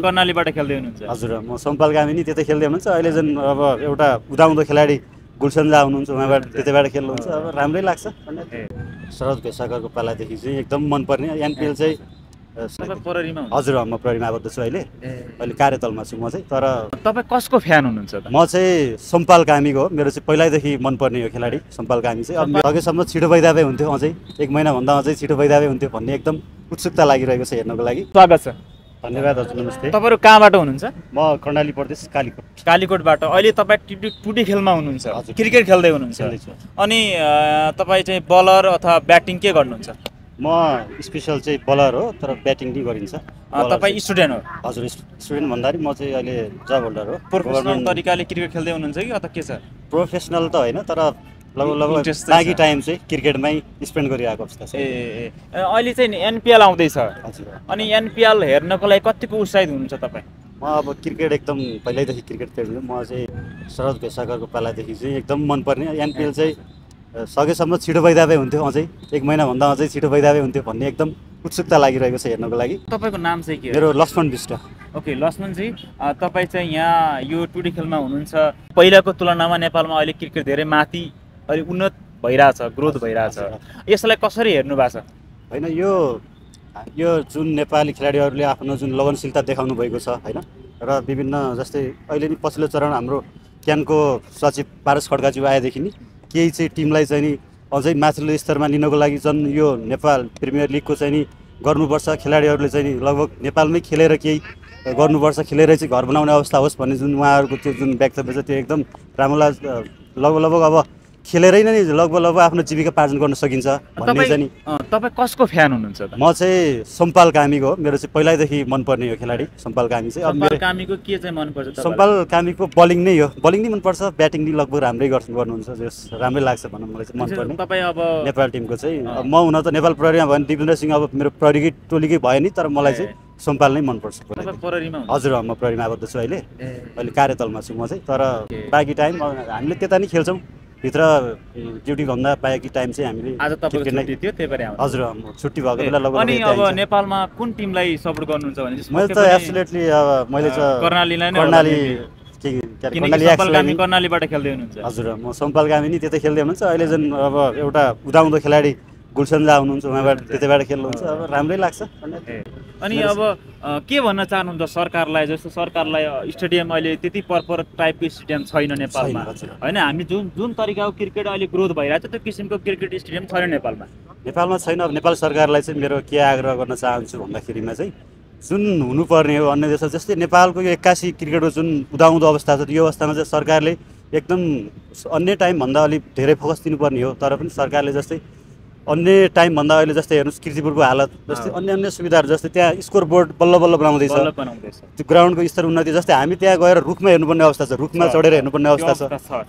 कर्णालीबाट खेल्दै हुनुहुन्छ? हजुर म सम्पाल गामी नि त्यतै खेल्दै हुनुहुन्छ। अहिले जुन अब एउटा उदाउँदो खेलाडी गुलसन झा हुनुहुन्छ उहाँबाट त्यतैबाट खेल्नुहुन्छ। अब राम्रै लाग्छ। शरद भेसागरको पालादेखि चाहिँ एकदम मनपर्ने। एनपिएल चाहिँ हजुर म प्रहरीमा आबद्ध छु अहिले अहिले कार्यतलमा छु म चाहिँ तर तपाईँ कसको फ्यान हुनुहुन्छ त? म चाहिँ सम्पाल कामीको हो। मेरो चाहिँ पहिल्यैदेखि मनपर्ने यो खेलाडी सम्पाल कामी चाहिँ। अब अघिसम्म छिटो भइदाबै हुन्थ्यो अझै। एक महिनाभन्दा अझै छिटो भइदाबै हुन्थ्यो भन्ने एकदम उत्सुकता लागिरहेको छ हेर्नको लागि। स्वागत छ। धन्यवाद हजुर नमस्ते। तपाईँहरू कहाँबाट हुनुहुन्छ? म कर्णाली प्रदेश कालीकोट। कालीकोटबाट। अहिले तपाईँ टिटी टुटी खेलमा हुनुहुन्छ। हजुर। क्रिकेट खेल्दै हुनुहुन्छ। अनि तपाईँ चाहिँ बलर अथवा ब्याटिङ के गर्नुहुन्छ? म स्पेसल चाहिँ बलर हो तर ब्याटिङ पनि गरिन्छ। तपाईँ स्टुडेन्ट हो? हजुर स्टुडेन्ट भन्दाखेरि म चाहिँ अहिले जब होल्डर हो। प्रोफेसनल तरिकाले क्रिकेट खेल्दै हुनुहुन्छ कि अथवा के छ? प्रोफेसनल त होइन तर लगभग लगभग बाँकी। टाइम चाहिँ क्रिकेटमै स्पेन्ड गरिरहेको अवस्था छ। ए अहिले चाहिँ एनपिएल आउँदैछ। हजुर। अनि एनपिएल हेर्नको लागि कतिको उत्साहित हुनुहुन्छ तपाईँ? म अब क्रिकेट एकदम पहिल्यैदेखि क्रिकेट खेल्छु म चाहिँ शरद भेसागरको पालादेखि चाहिँ एकदम मनपर्ने। एनपिएल चाहिँ सकेसम्म छिटो भइदाबै हुन्थ्यो अझै। एक महिनाभन्दा अझै छिटो भइदाबै हुन्थ्यो भन्ने एकदम उत्सुकता लागिरहेको छ हेर्नको लागि। तपाईँको नाम चाहिँ के हो? मेरो लक्ष्मण विष्ट। ओके लक्ष्मणजी तपाईँ चाहिँ यहाँ यो टुडी खेलमा हुनुहुन्छ। पहिलाको तुलनामा नेपालमा अहिले क्रिकेट धेरै माथि अहिले उन्नत भइरहेछ ग्रोथ भइरहेछ। यसलाई कसरी हेर्नु भएको छ? होइन यो यो जुन नेपाली खेलाडीहरूले आफ्नो जुन लगनशीलता देखाउनु भएको छ होइन? र विभिन्न जस्तै अहिले नि पछिल्लो चरण हाम्रो क्यानको सचिव पारस खड्काज्यू आएदेखि नि केही चाहिँ टिमलाई चाहिँ नि अझै माथिल्लो स्तरमा लिनको लागि जुन यो नेपाल प्रिमियर लिगको चाहिँ नि गर्नुपर्छ। खेलाडीहरूले चाहिँ नि लगभग नेपालमै खेलेर केही गर्नुपर्छ। खेलेरै चाहिँ घर बनाउने अवस्था होस् भन्ने जुन उहाँहरूको त्यो जुन वक्तव्य छ त्यो एकदम राम्रो लाग्छ लगभग लगभग अब खेलेरै नै लगभग लगभग आफ्नो जीविका पार्जन गर्न सकिन्छ भन्ने चाहिँ नि। तपाईँ कसको फ्यान हुनुहुन्छ त? म चाहिँ सम्पाल कामीको हो। मेरो चाहिँ पहिल्यैदेखि मनपर्ने यो खेलाडी सम्पाल कामी चाहिँ। कामीको के चाहिँ मनपर्छ? सम्पाल कामीको बलिङ नै हो। बलिङ नै मनपर्छ। ब्याटिङ नि लगभग राम्रै गर्छ गर्नुहुन्छ। जस राम्रै लाग्छ भनौँ मलाई चाहिँ मनपर्ने। तपाईँ अब नेपाल टिमको चाहिँ। म हुन त नेपाल प्रहरीमा भयो भने दिपेन्द्र सिंह अब मेरो प्रहरीकै टोलीकै भयो नि तर मलाई चाहिँ सम्पाल नै मनपर्छ? हजुर म प्रहरीमा आबद्ध छु अहिले। अहिले कार्यतलमा छु म चाहिँ। तर। बाँकी टाइम हामीले त्यता नि खेल्छौँ। भित्र ड्युटी भन्दा बाँकी टाइम चाहिँ हामीले आज तपाईँको थियो त्यही भएर हजुर छुट्टी भएको बेला लगभग अनि अब। नेपालमा कुन टिमलाई सपोर्ट गर्नुहुन्छ भने मैले त एब्सोल्युटली अब मैले कर्णालीलाई होला कर्णाली कर्णालीबाट खेल्दै हुनुहुन्छ। हजुर म सम्पाल गामी नि त्यतै खेल्दै हुनुहुन्छ। अहिले जुन अब एउटा उदाउँदो खेलाडी गुलसन झा हुनुहुन्छ उहाँबाट त्यतैबाट खेल्नुहुन्छ। अब राम्रै लाग्छ। अनि अब के भन्न चाहनुहुन्छ सरकारलाई? जस्तो सरकारलाई स्टेडियम अहिले त्यति पर्पर टाइपको स्टेडियम छैन नेपालमा। होइन हामी जुन जुन तरिकाको क्रिकेट अहिले ग्रोथ भइरहेको छ त्यो किसिमको क्रिकेट स्टेडियम छैन नेपालमा। नेपालमा छैन। अब नेपाल सरकारलाई चाहिँ मेरो के आग्रह गर्न चाहन्छु भन्दाखेरिमा चाहिँ जुन हुनुपर्ने हो अन्य देश जस्तै नेपालको यो एक्कासी क्रिकेटको जुन उदाउँदो अवस्था छ यो अवस्थामा चाहिँ सरकारले एकदम अन्य टाइमभन्दा अलिक धेरै फोकस दिनुपर्ने हो। तर पनि सरकारले जस्तै अन्य टाइमभन्दा अहिले जस्तै हेर्नुहोस् किर्तिपुरको हालत जस्तै। अन्य अन्य सुविधाहरू जस्तै त्यहाँ स्कोर बोर्ड बल्ल बल्ल बनाउँदैछ त्यो ग्राउन्डको स्तर उन्नति जस्तै हामी त्यहाँ गएर रुखमा हेर्नुपर्ने अवस्था छ रुखमा चढेर। हेर्नुपर्ने अवस्था छ।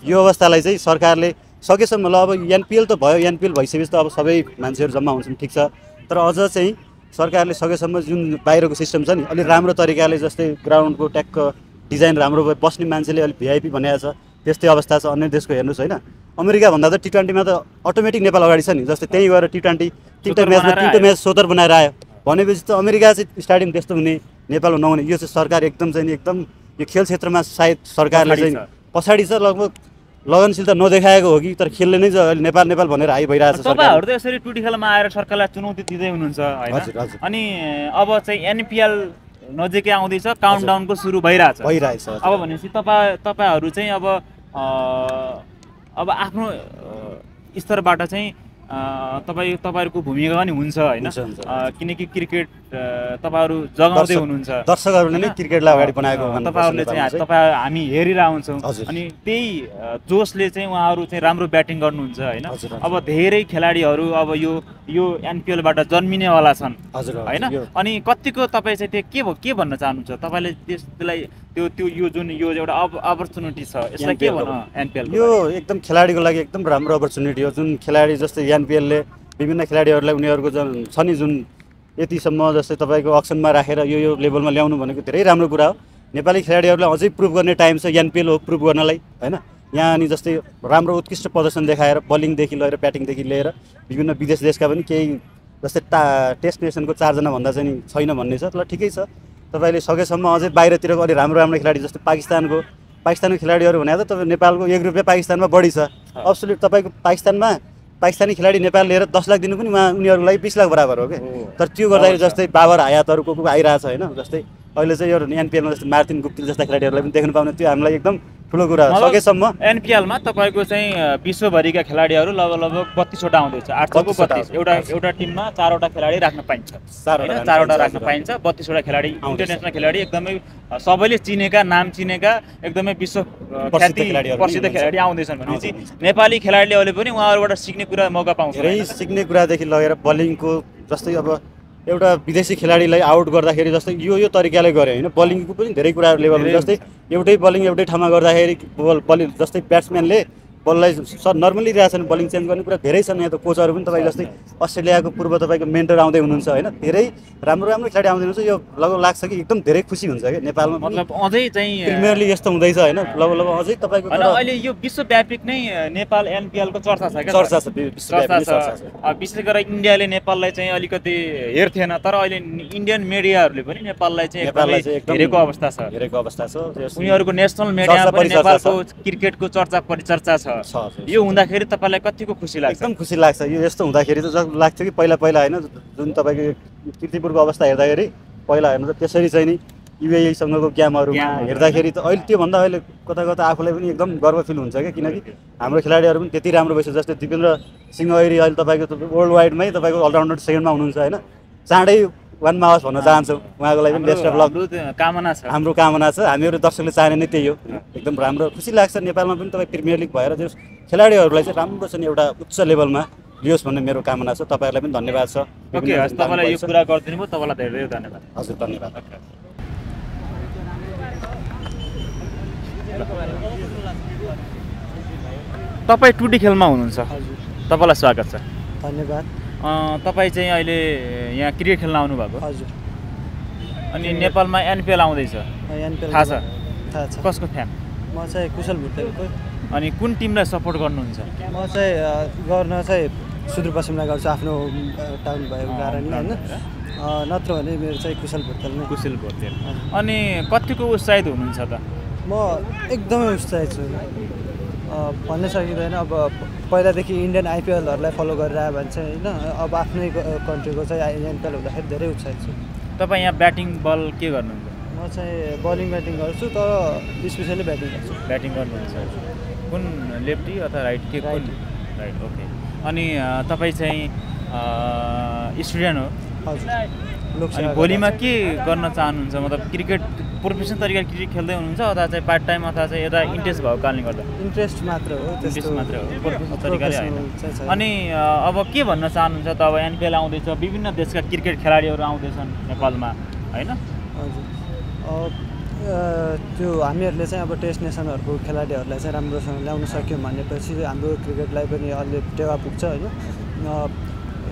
यो अवस्थालाई चाहिँ सरकारले सकेसम्म ल अब एनपिएल त भयो एनपिएल भइसकेपछि त अब सबै मान्छेहरू जम्मा हुन्छन् ठिक छ तर अझ चाहिँ सरकारले सकेसम्म जुन बाहिरको सिस्टम छ नि अलिक राम्रो तरिकाले जस्तै ग्राउन्डको ट्याक्क डिजाइन राम्रो भयो बस्ने मान्छेले अलिक भिआइपी बनाएको छ त्यस्तै अवस्था छ अन्य देशको हेर्नुहोस् होइन अमेरिका भन्दा त टी ट्वेन्टीमा त अटोमेटिक नेपाल अगाडि छ नि जस्तै त्यहीँ गएर टी ट्वेन्टी तिनवटा म्याचमा तिनवटा। म्याच सोतर बनाएर आयो। भनेपछि त अमेरिका चाहिँ स्टाडियम त्यस्तो हुने नेपालमा नहुने यो चाहिँ सरकार एकदम चाहिँ नि एकदम यो खेल क्षेत्रमा सायद सरकारले चाहिँ पछाडि छ लगभग लगनशीलता नदेखाएको हो कि तर खेलले नै अहिले नेपाल नेपाल भनेर हाई भइरहेको छ तपाईँहरू त यसरी टुटी खेलमा आएर सरकारलाई चुनौती दिँदै हुनुहुन्छ होइन। अनि अब चाहिँ एनपिएल नजिकै आउँदैछ काउन्टडाउनको सुरु भइरहेछ। भइरहेछ अब भनेपछि तपाईँ तपाईँहरू चाहिँ अब अब आफ्नो स्तरबाट चाहिँ तपाईँ तपाईँहरूको भूमिका पनि हुन्छ होइन? किनकि क्रिकेट तपाईँहरू जगाउँदै हुनुहुन्छ दर्शकहरूले नै? क्रिकेटलाई अगाडि बनाएको तपाईँहरूले चाहिँ। तपाईँ हामी हेरिरहेको हुन्छौँ हजुर। अनि त्यही जोसले चाहिँ उहाँहरू चाहिँ राम्रो ब्याटिङ गर्नुहुन्छ होइन। अब धेरै खेलाडीहरू अब यो यो एनपिएलबाट जन्मिनेवाला छन् होइन अनि कतिको तपाईँ चाहिँ त्यो के भ- के भन्न चाहनुहुन्छ तपाईँले त्यस त्यसलाई त्यो त्यो यो जुन यो एउटा अब अपर्च्युनिटी छ यसलाई को। भन्न एनपिएल यो एकदम खेलाडीको लागि एकदम राम्रो अपर्च्युनिटी हो जुन खेलाडी जस्तै एनपिएलले विभिन्न खेलाडीहरूलाई उनीहरूको जुन छ नि जुन यतिसम्म जस्तै तपाईँको अक्सनमा राखेर यो यो लेभलमा ल्याउनु भनेको धेरै राम्रो कुरा हो। नेपाली खेलाडीहरूलाई अझै प्रुभ गर्ने टाइम छ एनपिएल हो प्रुभ गर्नलाई होइन? यहाँ अनि जस्तै राम्रो उत्कृष्ट प्रदर्शन देखाएर बलिङदेखि लिएर ब्याटिङदेखि लिएर विभिन्न विदेश देशका पनि केही जस्तै टा टेस्ट नेसनको चारजनाभन्दा चाहिँ छैन भन्ने छ तर ठिकै छ। तपाईँले सकेसम्म अझै बाहिरतिरको अलिक राम्रो राम्रो खेलाडी जस्तै पाकिस्तानको पाकिस्तानको खेलाडीहरू भने त तपाईँ नेपालको एक रुपियाँ पाकिस्तानमा बढी छ। अब्सोल्युट तपाईँको पाकिस्तानमा पाकिस्तानी खेलाडी नेपाल लिएर दस लाख दिनु पनि उहाँ उनीहरूको लागि बिस लाख बराबर हो कि तर त्यो गर्दाखेरि जस्तै बाबर हयातहरू को को आइरहेछ होइन जस्तै अहिले चाहिँ यो एनपिएलमा जस्तै मार्टिन गुप्तिल जस्ता खेलाडीहरूलाई पनि देख्नु पाउने त्यो हामीलाई एकदम ठुलो कुरा सकेसम्म। एनपिएलमा तपाईँको चाहिँ विश्वभरिका खेलाडीहरू लगभग लगभग बत्तिसवटा आउँदैछ। आठ सौको 32 वटा बत्तिस। एउटा एउटा टिममा चारवटा खेलाडी राख्न पाइन्छ। चारवटा होइन? राख्न चारवटा पाइन्छ, राख्न। पाइन्छ। बत्तिसवटा खेलाडी। इन्टरनेसनल खेलाडी एकदमै सबैले चिनेका नाम चिनेका एकदमै विश्व प्रसिद्ध। खेलाडी आउँदैछन् भनेपछि। नेपाली खेलाडीहरूले पनि उहाँहरूबाट सिक्ने कुरा मौका पाउँछ। सिक्ने कुरादेखि लगेर बलिङको जस्तै अब एउटा विदेशी खेलाडीलाई आउट गर्दाखेरि जस्तै यो यो तरिकाले गऱ्यो होइन? बलिङको पनि धेरै कुराहरू लेभल जस्तै एउटै बलिङ एउटै ठाउँमा गर्दाखेरि बल बलिङ जस्तै ब्याट्सम्यानले बललाई स नर्मली रहेछन् बलिङ चेन्ज गर्ने कुरा धेरै छन् यहाँ त कोचहरू पनि तपाईँको जस्तै अस्ट्रेलियाको पूर्व तपाईँको मेन्टर आउँदै हुनुहुन्छ होइन? धेरै राम्रो राम्रो खेलाडी आउँदै हुनुहुन्छ यो लगभग लाग्छ कि? एकदम धेरै खुसी हुन्छ कि? नेपालमा मतलब अझै चाहिँ प्रिमियर लिग यस्तो हुँदैछ होइन? लगभग लगभग अझै तपाईँको अहिले यो विश्वव्यापी नै नेपाल एनपिएलको चर्चा छ क्या चर्चा छ चर्चा विशेष गरेर इन्डियाले नेपाललाई चाहिँ अलिकति हेर्थेन तर अहिले इन्डियन मिडियाहरूले पनि नेपाललाई चाहिँ नेपाललाई चाहिँ हेरेको अवस्था छ। हेरेको अवस्था छ उनीहरूको नेसनल। नेपालको क्रिकेटको चर्चा परिचर्चा छ। छ। यो हुँदाखेरि तपाईँलाई कतिको खुसी लाग्छ एकदम खुसी लाग्छ यो यस्तो हुँदाखेरि चाहिँ जब लाग्थ्यो कि पहिला पहिला होइन जुन तपाईँको किर्तिपुरको अवस्था हेर्दाखेरि पहिला हेर्नु त त्यसरी चाहिँ नि युएसँगको गेमहरू। हेर्दाखेरि त अहिले त्योभन्दा अहिले कता कता आफूलाई पनि एकदम गर्व फिल हुन्छ क्या किनकि हाम्रो खेलाडीहरू पनि त्यति राम्रो भइसक्यो जस्तै दिपेन्द्र सिंह ऐरी अहिले तपाईँको वर्ल्ड वाइडमै तपाईँको अलराउन्डर सेकेन्डमा हुनुहुन्छ होइन चाँडै वानमा आओस् भन्न चाहन्छौँ। उहाँको लागि पनि बेस्ट अफ लक कामना छ। हाम्रो कामना छ। हामीहरू दर्शकले चाहने नै त्यही हो। एकदम राम्रो। खुसी लाग्छ। नेपालमा पनि तपाईँ प्रिमियर लिग भएर जो खेलाडीहरूलाई चाहिँ राम्रो छ नि एउटा उच्च लेभलमा लियोस् भन्ने मेरो कामना छ। तपाईँहरूलाई पनि धन्यवाद छ। हस् तपाईँलाई यो। कुरा गरिदिनु भयो। तपाईँलाई धेरै धेरै धन्यवाद। हजुर धन्यवाद। तपाईँ टुडी खेलमा हुनुहुन्छ। तपाईँलाई स्वागत छ। धन्यवाद। तपाईँ चाहिँ अहिले यहाँ क्रिकेट खेल्न आउनुभएको? हजुर। अनि नेपालमा एनपिएल आउँदैछ। एनपिएल थाहा छ? थाहा छ। कसको फ्यान म चाहिँ कुशल भुटेलको अनि कुन टिमलाई सपोर्ट गर्नुहुन्छ? म चाहिँ गर्न चाहिँ सुदूरपश्चिमलाई गर्छु आफ्नो टाउन भएको कारण होइन। नत्र भने मेरो चाहिँ कुशल भुटेल नै। कुशल भोटेल। अनि कतिको उत्साहित हुनुहुन्छ त? म एकदमै उत्साहित छु। भन्नै सकिँदैन। अब पहिलादेखि इन्डियन आइपिएलहरूलाई फलो गरेर आयो भने चाहिँ होइन अब आफ्नै कन्ट्रीको चाहिँ एनपिएल हुँदाखेरि धेरै उत्साहित छु। तपाईँ यहाँ ब्याटिङ बल के गर्नुहुन्छ? म चाहिँ बलिङ ब्याटिङ गर्छु तर स्पेसली ब्याटिङ गर्छु। ब्याटिङ गर्नुहुन्छ। कुन लेफ्टी अथवा राइट? के कुन? राइट। ओके। अनि तपाईँ चाहिँ स्टुडेन्ट हो? हजुर। अनि भोलिमा के गर्न चाहनुहुन्छ? मतलब क्रिकेट प्रोफेसनल तरिकाले क्रिकेट खेल्दै हुनुहुन्छ? अथवा चाहिँ पार्ट टाइम अथवा चाहिँ यता इन्ट्रेस्ट भएको कारणले गर्दा? इन्ट्रेस्ट मात्र हो इन्ट्रेस्ट मात्रै हो। प्रोफेसनल तरिकाले होइन। अनि अब के भन्न चाहनुहुन्छ? त अब एनपिएल आउँदैछ विभिन्न देशका क्रिकेट खेलाडीहरू आउँदैछन् नेपालमा होइन? हजुर। त्यो हामीहरूले चाहिँ अब टेस्ट नेसनहरूको खेलाडीहरूलाई चाहिँ राम्रोसँग ल्याउन सक्यौँ भनेपछि हाम्रो क्रिकेटलाई पनि अलि टेवा पुग्छ होइन?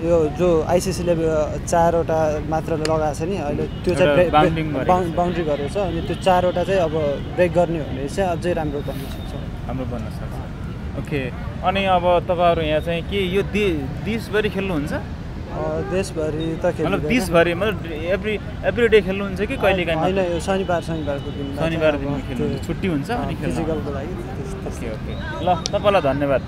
यो जो आइसिसीले चारवटा मात्र लगाएको छ नि अहिले त्यो चाहिँ। बाउन्ड्री गरेको छ। अनि त्यो चारवटा चाहिँ अब ब्रेक गर्ने हो भने चाहिँ अझै राम्रो गर्न सक्छ। राम्रो बन्न सक्छ। ओके अनि अब तपाईँहरू यहाँ चाहिँ के यो दे देशभरि खेल्नुहुन्छ? देशभरि त खेल्नु देशभरि मतलब एभ्री एभ्री डे खेल्नुहुन्छ कि कहिले काहीँ? होइन यो शनिबार शनिबारको दिन शनिबार दिन खेल्नुहुन्छ। छुट्टी हुन्छ अनि फिजिकलको लागि ओके। ल तपाईँलाई धन्यवाद।